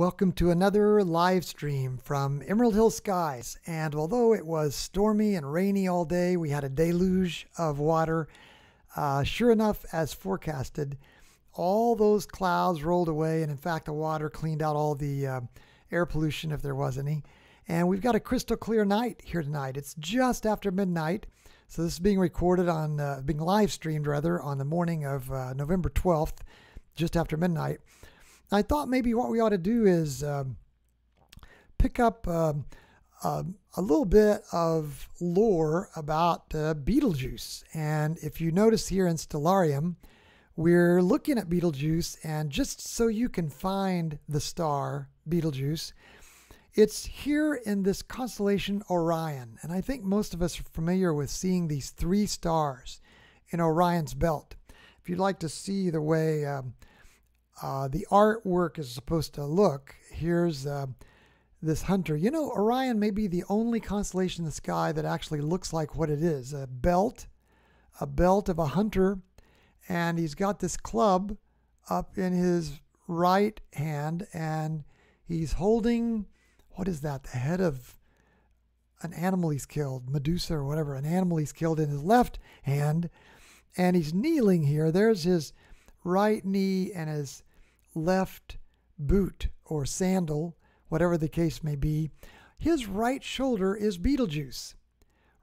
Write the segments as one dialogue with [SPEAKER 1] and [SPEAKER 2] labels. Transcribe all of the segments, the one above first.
[SPEAKER 1] Welcome to another live stream from Emerald Hills Skies. And although it was stormy and rainy all day, we had a deluge of water. Uh, sure enough, as forecasted, all those clouds rolled away, and in fact, the water cleaned out all the uh, air pollution if there was any. And we've got a crystal clear night here tonight. It's just after midnight. So this is being recorded on, uh, being live streamed rather, on the morning of uh, November 12th, just after midnight. I thought maybe what we ought to do is um, pick up um, uh, a little bit of lore about uh, Betelgeuse. And if you notice here in Stellarium, we're looking at Betelgeuse, and just so you can find the star Betelgeuse, it's here in this constellation Orion. And I think most of us are familiar with seeing these three stars in Orion's belt. If you'd like to see the way um, uh, the artwork is supposed to look, here's uh, this hunter. You know, Orion may be the only constellation in the sky that actually looks like what it is a belt, a belt of a hunter, and he's got this club up in his right hand, and he's holding what is that? The head of an animal he's killed, Medusa or whatever, an animal he's killed in his left hand, and he's kneeling here. There's his right knee and his left boot or sandal, whatever the case may be. His right shoulder is Betelgeuse.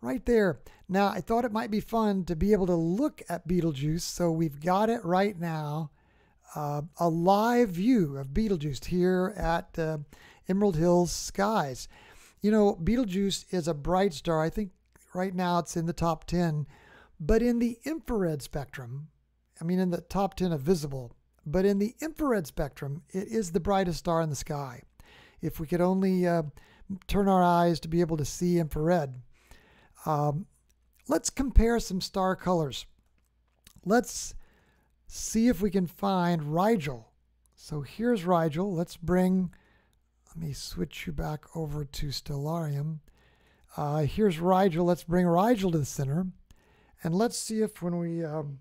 [SPEAKER 1] Right there. Now, I thought it might be fun to be able to look at Betelgeuse, so we've got it right now. Uh, a live view of Betelgeuse here at uh, Emerald Hills Skies. You know, Betelgeuse is a bright star. I think right now it's in the top 10, but in the infrared spectrum, I mean, in the top 10 of visible but in the infrared spectrum, it is the brightest star in the sky. If we could only uh, turn our eyes to be able to see infrared. Um, let's compare some star colors. Let's see if we can find Rigel. So here's Rigel. Let's bring, let me switch you back over to Stellarium. Uh, here's Rigel. Let's bring Rigel to the center. And let's see if when we um,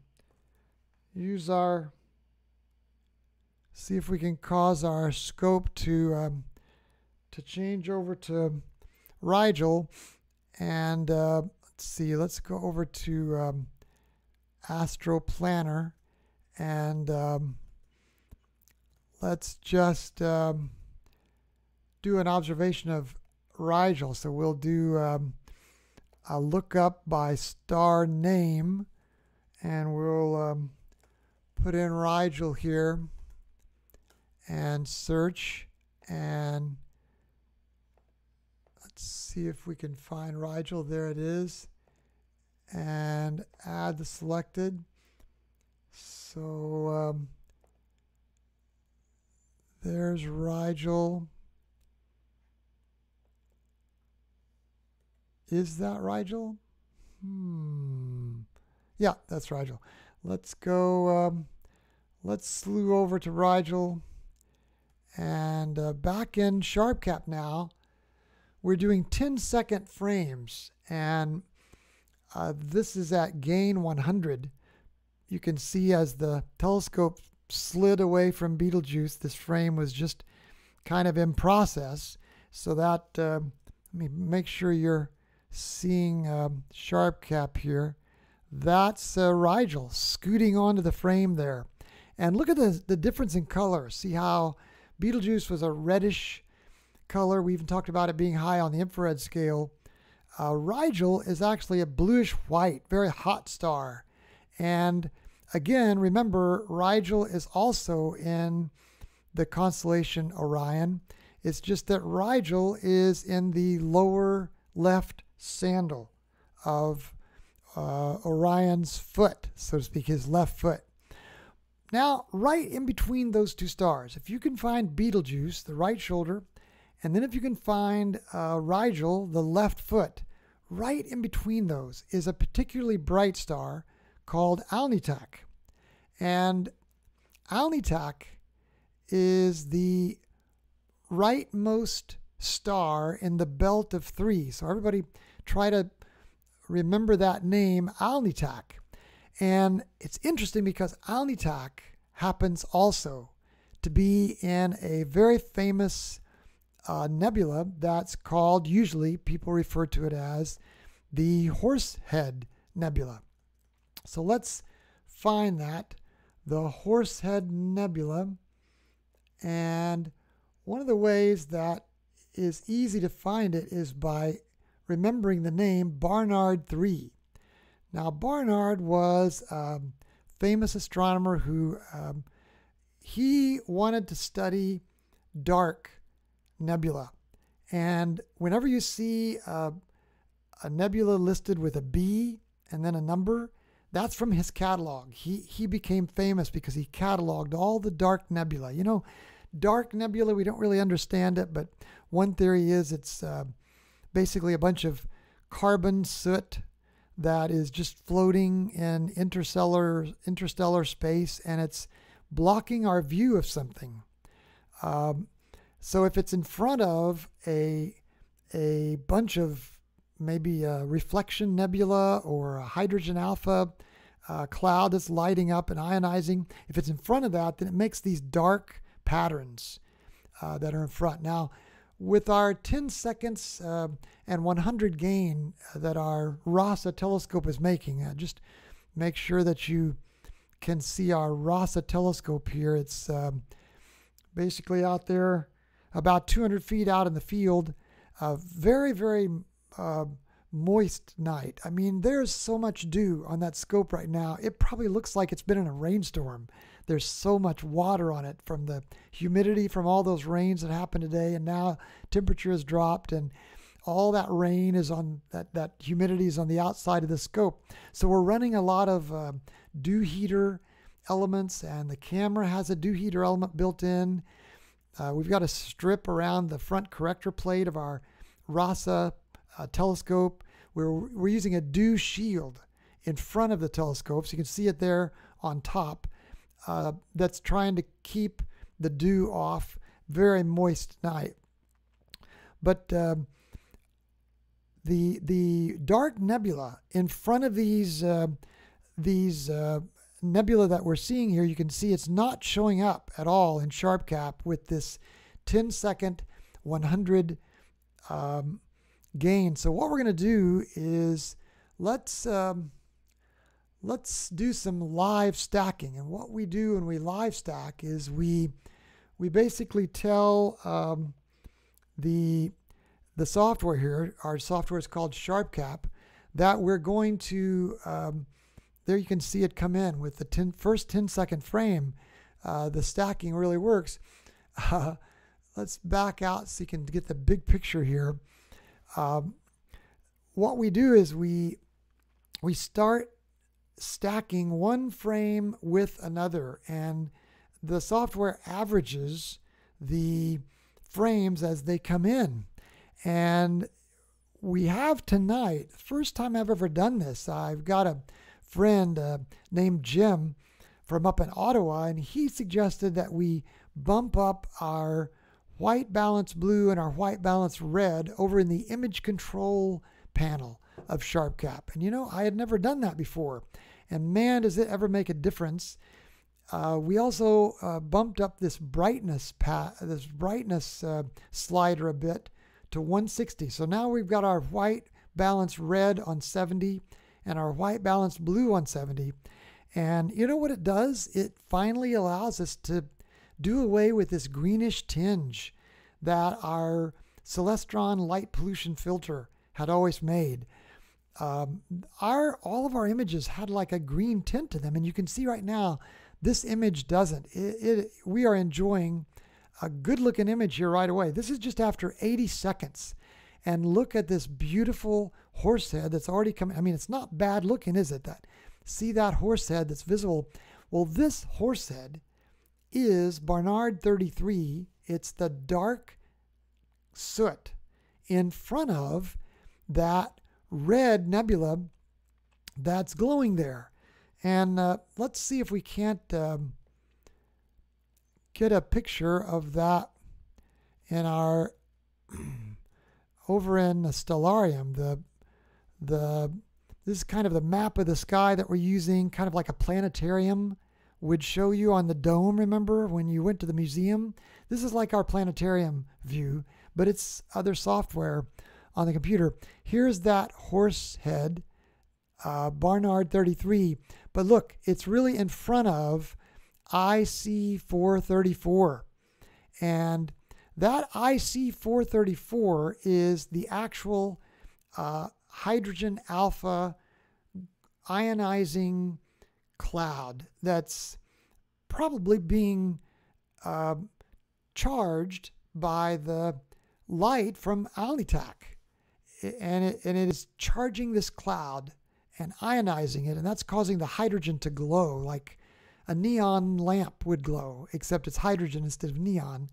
[SPEAKER 1] use our see if we can cause our scope to um, to change over to Rigel. And uh, let's see let's go over to um, Astro Planner. And um, let's just um, do an observation of Rigel. So we'll do um, a lookup by star name. And we'll um, put in Rigel here and search and let's see if we can find Rigel. There it is. And add the selected. So um, there's Rigel. Is that Rigel? Hmm. Yeah, that's Rigel. Let's go. Um, let's slew over to Rigel. And uh, back in SharpCap now, we're doing 10 second frames. And uh, this is at gain 100. You can see as the telescope slid away from Betelgeuse, this frame was just kind of in process. So that, uh, let me make sure you're seeing um, SharpCap here. That's uh, Rigel scooting onto the frame there. And look at the, the difference in color. See how Betelgeuse was a reddish color. We even talked about it being high on the infrared scale. Uh, Rigel is actually a bluish white, very hot star. And again, remember, Rigel is also in the constellation Orion. It's just that Rigel is in the lower left sandal of uh, Orion's foot, so to speak, his left foot. Now, right in between those two stars, if you can find Betelgeuse, the right shoulder, and then if you can find uh, Rigel, the left foot, right in between those is a particularly bright star called Alnitak. And Alnitak is the rightmost star in the belt of three. So everybody try to remember that name, Alnitak. And it's interesting because Alnitak happens also to be in a very famous uh, nebula that's called, usually people refer to it as the Horsehead Nebula. So let's find that, the Horsehead Nebula. And one of the ways that is easy to find it is by remembering the name Barnard 3. Now, Barnard was a famous astronomer who um, he wanted to study dark nebula. And whenever you see a, a nebula listed with a B and then a number, that's from his catalog. He, he became famous because he cataloged all the dark nebula. You know, dark nebula, we don't really understand it, but one theory is it's uh, basically a bunch of carbon soot that is just floating in interstellar interstellar space and it's blocking our view of something. Um, so if it's in front of a a bunch of maybe a reflection nebula or a hydrogen alpha uh, cloud that's lighting up and ionizing, if it's in front of that, then it makes these dark patterns uh, that are in front. Now, with our 10 seconds uh, and 100 gain that our RASA telescope is making, uh, just make sure that you can see our RASA telescope here. It's um, basically out there about 200 feet out in the field. A very, very uh, moist night. I mean, there's so much dew on that scope right now. It probably looks like it's been in a rainstorm. There's so much water on it from the humidity from all those rains that happened today, and now temperature has dropped, and all that rain is on that that humidity is on the outside of the scope. So we're running a lot of uh, dew heater elements, and the camera has a dew heater element built in. Uh, we've got a strip around the front corrector plate of our RASA uh, telescope. We're, we're using a dew shield in front of the telescope, so you can see it there on top. Uh, that's trying to keep the dew off. Very moist night. But uh, the the dark nebula in front of these uh, these uh, nebula that we're seeing here, you can see it's not showing up at all in SharpCap with this 10 second 100 um, gain. So what we're going to do is let's um, let's do some live stacking. And what we do when we live stack is we we basically tell um, the the software here, our software is called SharpCap, that we're going to um, there you can see it come in with the 10, first 10 second frame. Uh, the stacking really works. Uh, let's back out so you can get the big picture here. Um, what we do is we we start stacking one frame with another, and the software averages the frames as they come in. And we have tonight, first time I've ever done this. I've got a friend uh, named Jim from up in Ottawa, and he suggested that we bump up our white balance blue and our white balance red over in the image control panel of SharpCap. And you know, I had never done that before. And man, does it ever make a difference. Uh, we also uh, bumped up this brightness pa- this brightness uh, slider a bit to 160. So now we've got our white balance red on 70 and our white balance blue on 70. And you know what it does? It finally allows us to do away with this greenish tinge that our Celestron light pollution filter had always made. Um, our all of our images had like a green tint to them, and you can see right now this image doesn't. It, it we are enjoying a good looking image here right away. This is just after 80 seconds. And look at this beautiful horse head that's already coming. I mean, it's not bad looking, is it? That see that horse head that's visible. Well, this horse head is Barnard 33. It's the dark soot in front of that red nebula that's glowing there. And uh, let's see if we can't um, get a picture of that in our over in the Stellarium. The the this is kind of the map of the sky that we're using, kind of like a planetarium would show you on the dome, remember, when you went to the museum? This is like our planetarium view, but it's other software on the computer. Here's that horse head, uh, Barnard 33, but look, it's really in front of IC 434. And that IC 434 is the actual uh, hydrogen alpha ionizing cloud that's probably being uh, charged by the light from Alnitak. And it, and it is charging this cloud and ionizing it, and that's causing the hydrogen to glow like a neon lamp would glow, except it's hydrogen instead of neon.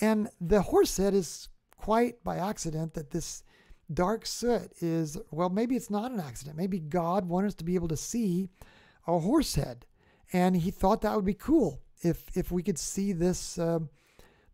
[SPEAKER 1] And the horse head is quite by accident that this dark soot is, well, maybe it's not an accident. Maybe God wanted us to be able to see a horse head. And he thought that would be cool if, if we could see this, uh,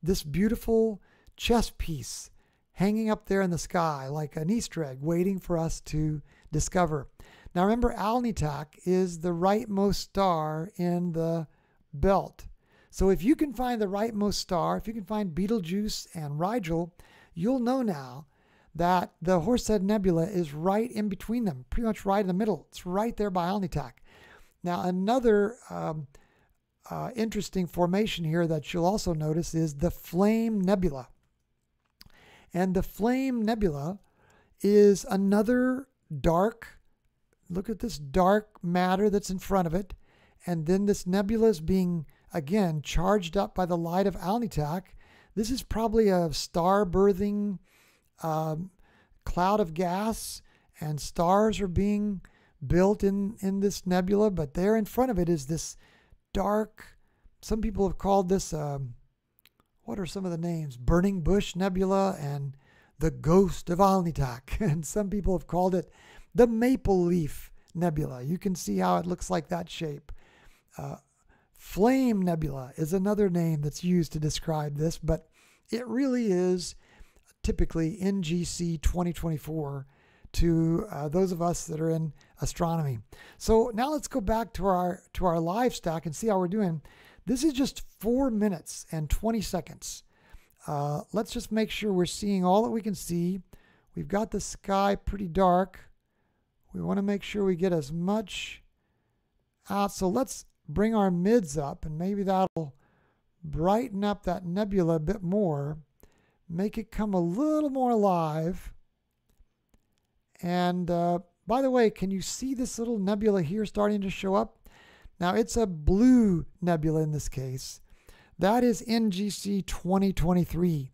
[SPEAKER 1] this beautiful chess piece hanging up there in the sky like an Easter egg waiting for us to discover. Now remember, Alnitak is the rightmost star in the belt. So if you can find the rightmost star, if you can find Betelgeuse and Rigel, you'll know now that the Horsehead Nebula is right in between them, pretty much right in the middle. It's right there by Alnitak. Now, another um, uh, interesting formation here that you'll also notice is the Flame Nebula. And the Flame Nebula is another dark, look at this dark matter that's in front of it. And then this nebula is being, again, charged up by the light of Alnitak. This is probably a star birthing um, cloud of gas, and stars are being built in, in this nebula, but there in front of it is this dark, some people have called this, um, what are some of the names? Burning Bush Nebula and the Ghost of Alnitak. And some people have called it the Maple Leaf Nebula. You can see how it looks like that shape. Uh, Flame Nebula is another name that's used to describe this, but it really is typically NGC 2024 to uh, those of us that are in astronomy. So now let's go back to our to our live stack and see how we're doing. This is just four minutes and 20 seconds. Uh, let's just make sure we're seeing all that we can see. We've got the sky pretty dark. We want to make sure we get as much out. So let's bring our mids up and maybe that'll brighten up that nebula a bit more make it come a little more alive. And uh, by the way, can you see this little nebula here starting to show up? Now it's a blue nebula in this case. That is NGC 2023.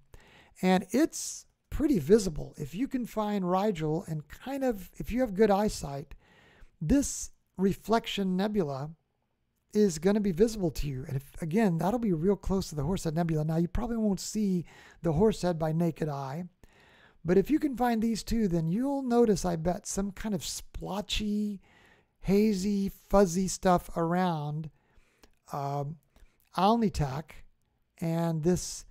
[SPEAKER 1] And it's pretty visible. If you can find Rigel and kind of, if you have good eyesight, this reflection nebula is going to be visible to you. And if, again, that'll be real close to the Horsehead Nebula. Now, you probably won't see the Horsehead by naked eye, but if you can find these two, then you'll notice, I bet, some kind of splotchy, hazy, fuzzy stuff around um, and this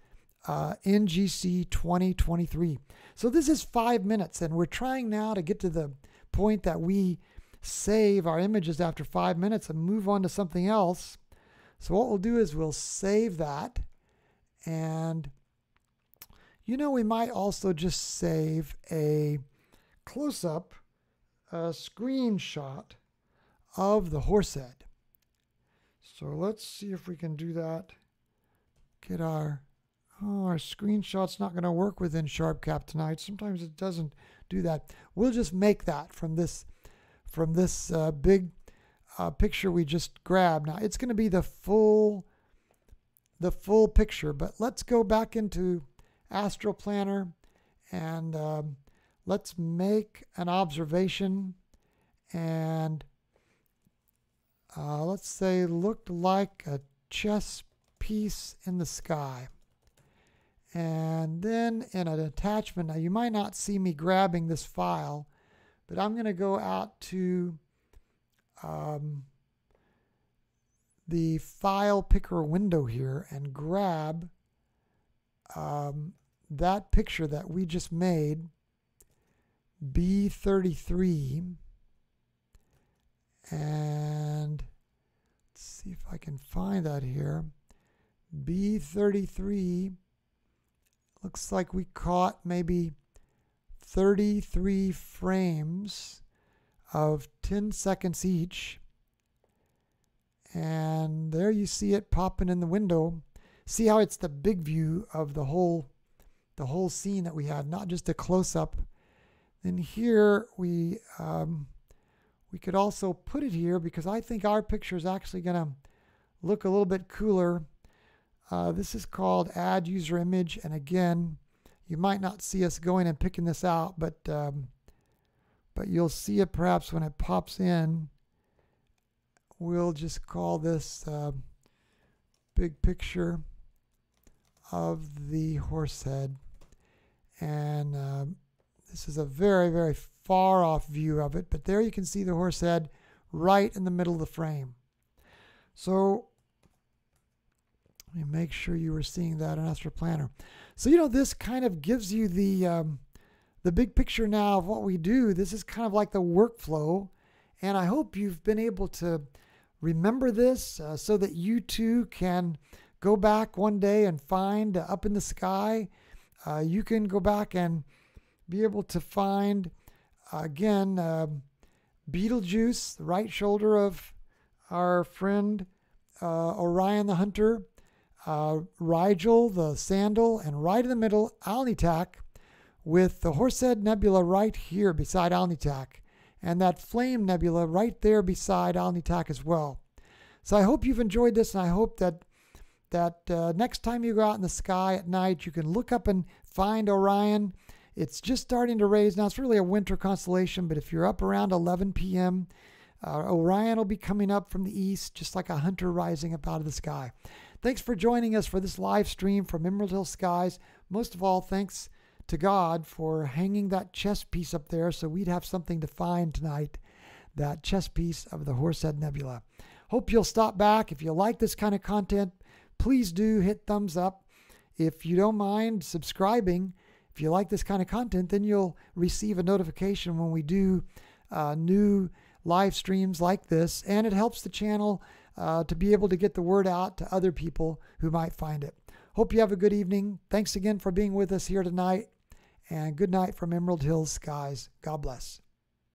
[SPEAKER 1] uh, NGC 2023. So this is five minutes, and we're trying now to get to the point that we save our images after five minutes and move on to something else. So what we'll do is we'll save that and you know we might also just save a close-up screenshot of the horse head. So let's see if we can do that. Get our oh our screenshot's not going to work within SharpCap tonight. Sometimes it doesn't do that. We'll just make that from this from this uh, big uh, picture we just grabbed. Now it's going to be the full the full picture, but let's go back into Astro Planner and um, let's make an observation and uh, let's say looked like a chess piece in the sky. And then in an attachment, now you might not see me grabbing this file, but I'm going to go out to um, the file picker window here and grab um, that picture that we just made, B33, and let's see if I can find that here. B33 looks like we caught maybe 33 frames of 10 seconds each. And there you see it popping in the window. See how it's the big view of the whole the whole scene that we had, not just a close up. Then here we um, we could also put it here because I think our picture is actually going to look a little bit cooler. Uh, this is called add user image. And again, you might not see us going and picking this out, but, um, but you'll see it perhaps when it pops in. We'll just call this uh, big picture of the horse head. And uh, this is a very, very far off view of it, but there you can see the horse head right in the middle of the frame. So let me make sure you were seeing that in Astro Planner. So, you know, this kind of gives you the, um, the big picture now of what we do. This is kind of like the workflow. And I hope you've been able to remember this uh, so that you too can go back one day and find uh, up in the sky. Uh, you can go back and be able to find again, uh, Betelgeuse, the right shoulder of our friend uh, Orion the Hunter, uh, Rigel the Sandal, and right in the middle, Alnitak, with the Horsehead Nebula right here beside Alnitak, and that Flame Nebula right there beside Alnitak as well. So I hope you've enjoyed this, and I hope that that uh, next time you go out in the sky at night, you can look up and find Orion it's just starting to raise. Now, it's really a winter constellation, but if you're up around 11 p.m., uh, Orion will be coming up from the east, just like a hunter rising up out of the sky. Thanks for joining us for this live stream from Emerald Hills Skies. Most of all, thanks to God for hanging that chess piece up there so we'd have something to find tonight that chess piece of the Horsehead Nebula. Hope you'll stop back. If you like this kind of content, please do hit thumbs up. If you don't mind subscribing, if you like this kind of content, then you'll receive a notification when we do uh, new live streams like this, and it helps the channel uh, to be able to get the word out to other people who might find it. Hope you have a good evening. Thanks again for being with us here tonight, and good night from Emerald Hills Skies. God bless.